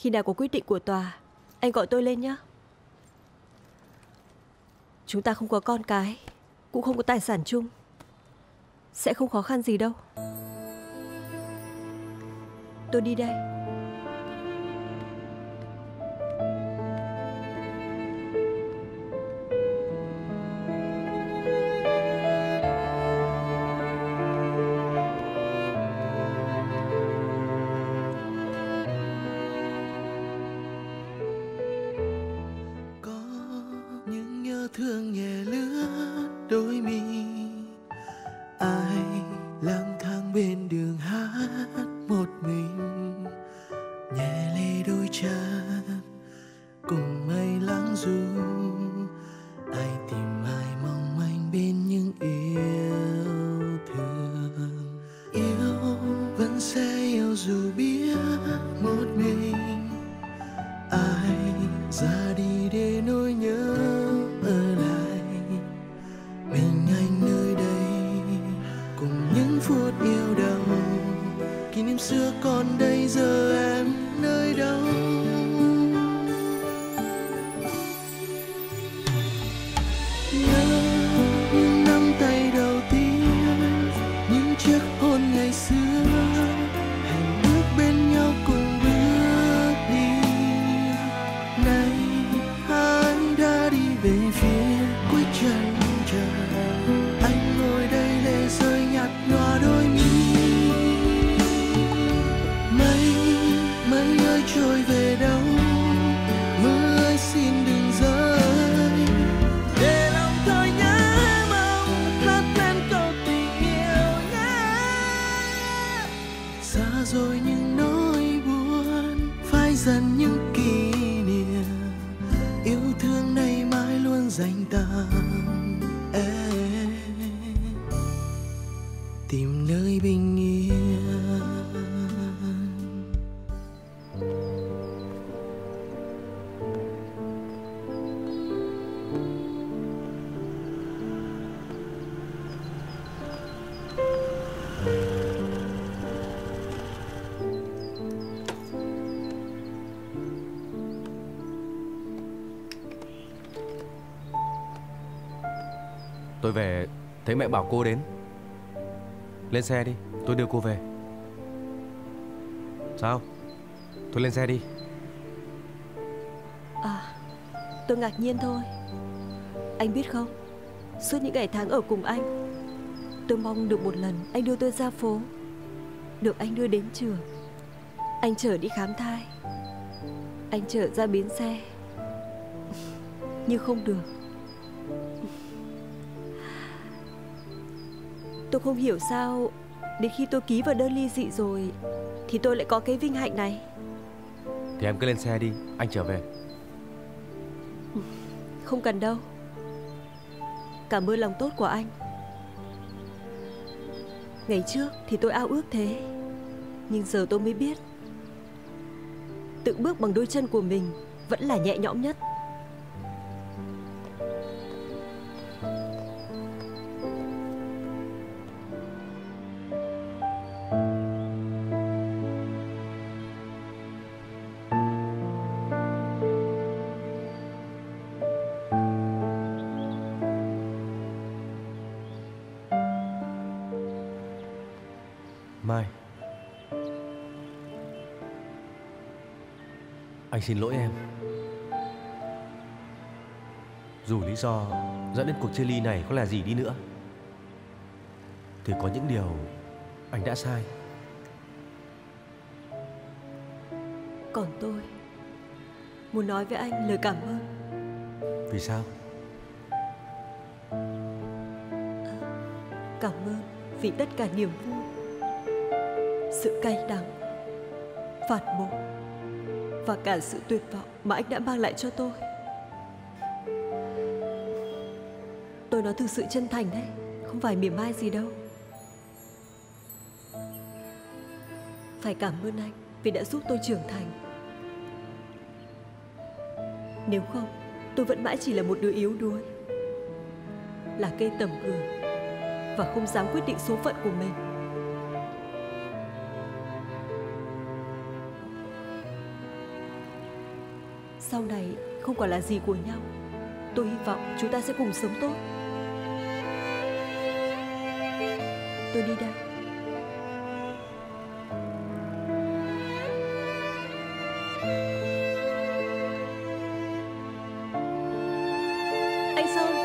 Khi nào có quyết định của tòa, Anh gọi tôi lên nhé. Chúng ta không có con cái, Cũng không có tài sản chung. Sẽ không khó khăn gì đâu. Tôi đi đây. Thương nhẹ lướt đôi mi. Ai lang thang bên đường hát một mình, nhẹ lê đôi chân. Cùng mây lắng du, ai tìm ai mong manh bên những yêu thương. Yêu vẫn sẽ yêu dù biết một mình, ai ra phút yêu đầu kỷ niệm xưa còn đây giờ em nơi đâu? Dành tặng em. Tôi về, thấy mẹ bảo cô đến. Lên xe đi, Tôi đưa cô về. Sao? Thôi lên xe đi. À Tôi ngạc nhiên thôi. Anh biết không? Suốt những ngày tháng ở cùng anh, Tôi mong được một lần anh đưa tôi ra phố. Được anh đưa đến trường. Anh chở đi khám thai. Anh chở ra bến xe. Nhưng không được. Tôi không hiểu sao Đến khi tôi ký vào đơn ly dị rồi Thì tôi lại có cái vinh hạnh này. Thì em cứ lên xe đi Anh trở về. Không cần đâu. Cảm ơn lòng tốt của anh. Ngày trước thì tôi ao ước thế Nhưng giờ tôi mới biết. Tự bước bằng đôi chân của mình Vẫn là nhẹ nhõm nhất Mai. Anh xin lỗi em. Dù lý do dẫn đến cuộc chia ly này có là gì đi nữa Thì có những điều anh đã sai. Còn tôi Muốn nói với anh lời cảm ơn. Vì sao? Cảm ơn vì tất cả niềm vui sự cay đắng, Phản bội Và cả sự tuyệt vọng mà anh đã mang lại cho tôi. Tôi nói thực sự chân thành đấy, Không phải mỉa mai gì đâu. Phải cảm ơn anh Vì đã giúp tôi trưởng thành. Nếu không, Tôi vẫn mãi chỉ là một đứa yếu đuối, Là cây tầm gương Và không dám quyết định số phận của mình. sau này không còn là gì của nhau. Tôi hy vọng chúng ta sẽ cùng sống tốt. Tôi đi đây. Anh sơn.